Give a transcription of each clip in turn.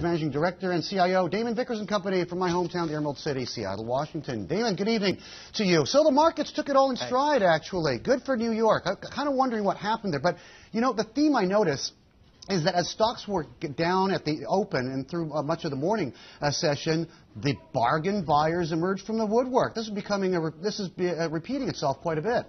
Managing Director and CIO, Damon Vickers and Company from my hometown, the Emerald City, Seattle, Washington. Damon, good evening to you. So the markets took it all in stride, actually. Good for New York. I'm kind of wondering what happened there. But, you know, the theme I notice is that as stocks were down at the open and through uh, much of the morning uh, session, the bargain buyers emerged from the woodwork. This is becoming a, this is be, uh, repeating itself quite a bit.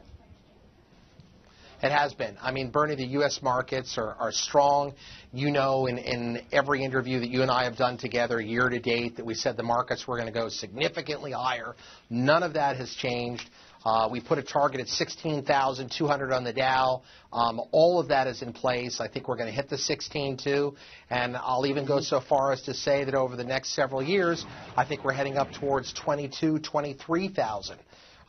It has been. I mean, Bernie, the U.S. markets are, are strong. You know, in, in every interview that you and I have done together year to date, that we said the markets were going to go significantly higher. None of that has changed. Uh, we put a target at 16,200 on the Dow. Um, all of that is in place. I think we're going to hit the 16 too. And I'll even go so far as to say that over the next several years, I think we're heading up towards 22, 23,000.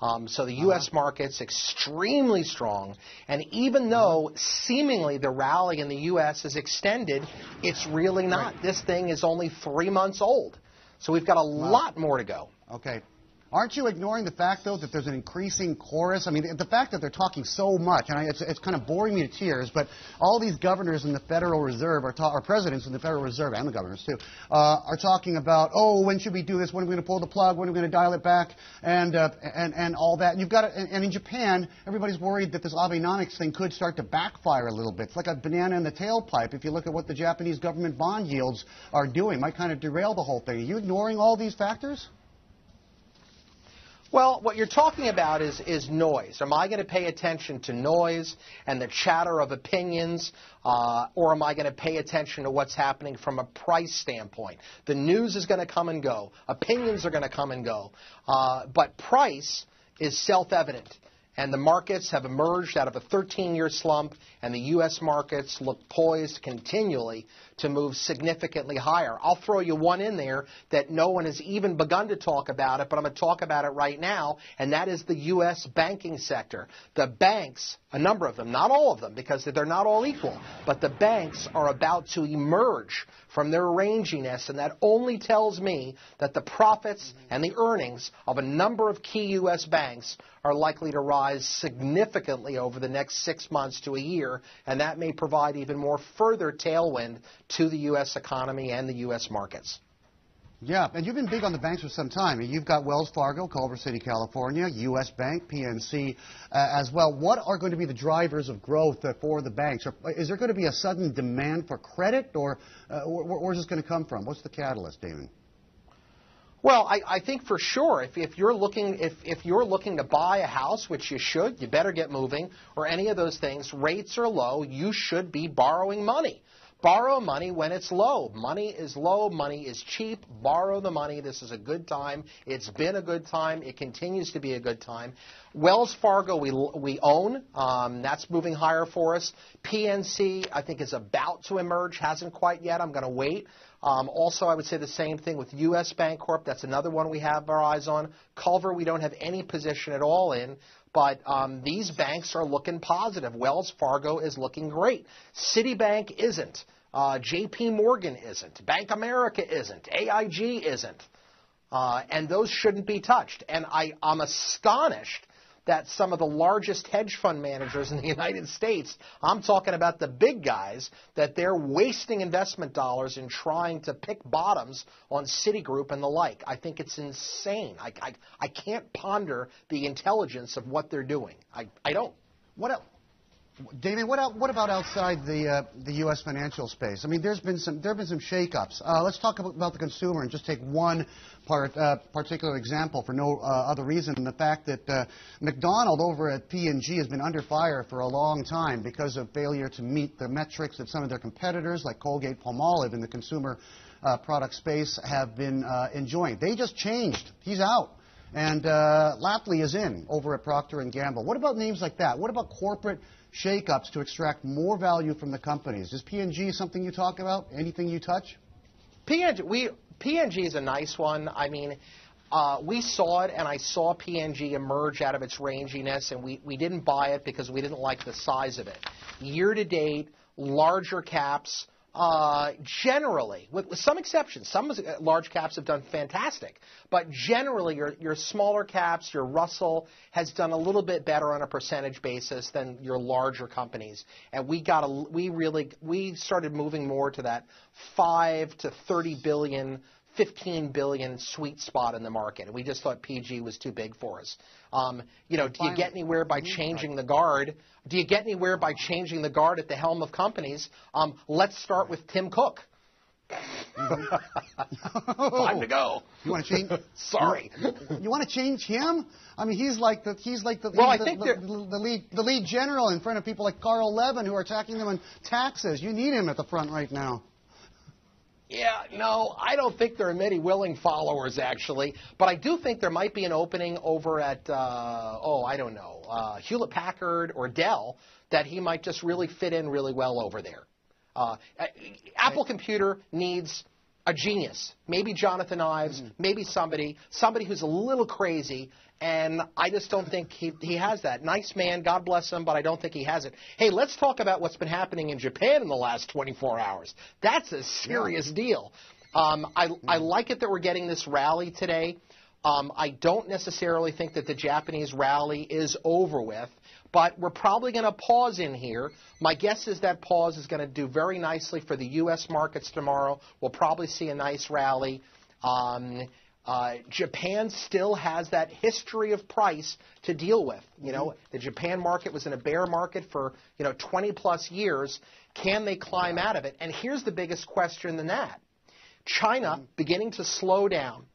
Um, so the U.S. Uh-huh. market's extremely strong, and even though seemingly the rally in the U.S. is extended, it's really not. Right. This thing is only three months old, so we've got a wow. lot more to go. Okay. Aren't you ignoring the fact, though, that there's an increasing chorus? I mean, the fact that they're talking so much, and I, it's, it's kind of boring me to tears, but all these governors in the Federal Reserve, are ta- or presidents in the Federal Reserve, and the governors too, uh, are talking about, oh, when should we do this? When are we going to pull the plug? When are we going to dial it back? And, uh, and, and all that. And you've got, and, and in Japan, everybody's worried that this Abenomics thing could start to backfire a little bit. It's like a banana in the tailpipe. If you look at what the Japanese government bond yields are doing, might kind of derail the whole thing. Are you ignoring all these factors? Well, what you're talking about is, is noise. Am I going to pay attention to noise and the chatter of opinions, uh, or am I going to pay attention to what's happening from a price standpoint? The news is going to come and go. Opinions are going to come and go. Uh, but price is self-evident and the markets have emerged out of a 13-year slump, and the U.S. markets look poised continually to move significantly higher. I'll throw you one in there that no one has even begun to talk about it, but I'm going to talk about it right now, and that is the U.S. banking sector. The banks, a number of them, not all of them, because they're not all equal, but the banks are about to emerge from their ranginess, and that only tells me that the profits and the earnings of a number of key U.S. banks are likely to rise significantly over the next six months to a year, and that may provide even more further tailwind to the U.S. economy and the U.S. markets. Yeah, and you've been big on the banks for some time. You've got Wells Fargo, Culver City, California, U.S. Bank, PNC uh, as well. What are going to be the drivers of growth uh, for the banks? Or, is there going to be a sudden demand for credit, or uh, where's this going to come from? What's the catalyst, Damon? Well, I, I think for sure, if, if you're looking if, if you're looking to buy a house, which you should, you better get moving, or any of those things, rates are low, you should be borrowing money. Borrow money when it's low. Money is low. Money is cheap. Borrow the money. This is a good time. It's been a good time. It continues to be a good time. Wells Fargo, we, we own. Um, that's moving higher for us. PNC, I think, is about to emerge. Hasn't quite yet. I'm going to wait. Um, also, I would say the same thing with U.S. Bancorp. That's another one we have our eyes on. Culver, we don't have any position at all in. But um, these banks are looking positive. Wells Fargo is looking great. Citibank isn't. Uh, J.P. Morgan isn't. Bank America isn't. AIG isn't. Uh, and those shouldn't be touched. And I, I'm astonished that some of the largest hedge fund managers in the United States, I'm talking about the big guys, that they're wasting investment dollars in trying to pick bottoms on Citigroup and the like. I think it's insane. I, I, I can't ponder the intelligence of what they're doing. I, I don't. What else? David, what, what about outside the uh, the U.S. financial space? I mean, there's been some there have been some shakeups. Uh, let's talk about, the consumer and just take one part, uh, particular example for no uh, other reason than the fact that uh, McDonald over at P&G has been under fire for a long time because of failure to meet the metrics that some of their competitors, like Colgate Palmolive in the consumer uh, product space, have been enjoying. They just changed. He's out. And Lafley is in over at Procter & Gamble. What about names like that? What about corporate shakeups to extract more value from the companies. Is P&G something you talk about? Anything you touch? P&G, we, P&G is a nice one. I mean, uh, we saw it, and I saw P&G emerge out of its ranginess, and we, we didn't buy it because we didn't like the size of it. Year to date, larger caps, uh, generally, with, with, some exceptions, some uh, large caps have done fantastic, but generally, your, your smaller caps, your Russell, has done a little bit better on a percentage basis than your larger companies. And we got a, we really, we started moving more to that five to thirty billion 15 billion sweet spot in the market. And we just thought PG was too big for us. Um, you know, do you get anywhere by changing the guard? Do you get anywhere by changing the guard at the helm of companies? Um, let's start with Tim Cook. Time to go. You want to change? Sorry. You want to change him? I mean, he's like the he's like the well, I the, think the, the, the, lead the lead general in front of people like Carl Levin who are attacking them on taxes. You need him at the front right now. Yeah, no, I don't think there are many willing followers actually, but I do think there might be an opening over at uh, oh I don't know uh, Hewlett Packard or Dell that he might just really fit in really well over there. Uh, Apple Computer needs a genius, maybe Jonathan Ives, mm-hmm. maybe somebody, somebody who's a little crazy, and I just don't think he, he has that. Nice man, God bless him, but I don't think he has it. Hey, let's talk about what's been happening in Japan in the last 24 hours. That's a serious deal. Um, I. I like it that we're getting this rally today. Um, I don't necessarily think that the Japanese rally is over with. But we're probably going to pause in here. My guess is that pause is going to do very nicely for the U.S. markets tomorrow. We'll probably see a nice rally. Um, uh, Japan still has that history of price to deal with. You know, mm-hmm. the Japan market was in a bear market for you know 20 plus years. Can they climb out of it? And here's the biggest question than that: China mm-hmm. beginning to slow down.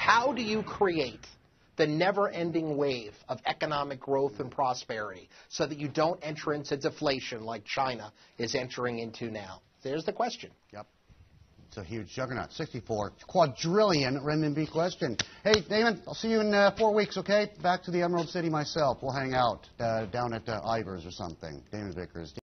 How do you create the never ending wave of economic growth and prosperity so that you don't enter into deflation like China is entering into now? There's the question. Yep. It's a huge juggernaut. 64 quadrillion renminbi question. Hey, Damon, I'll see you in uh, four weeks, okay? Back to the Emerald City myself. We'll hang out uh, down at uh, Ivar's or something. Damon Vickers.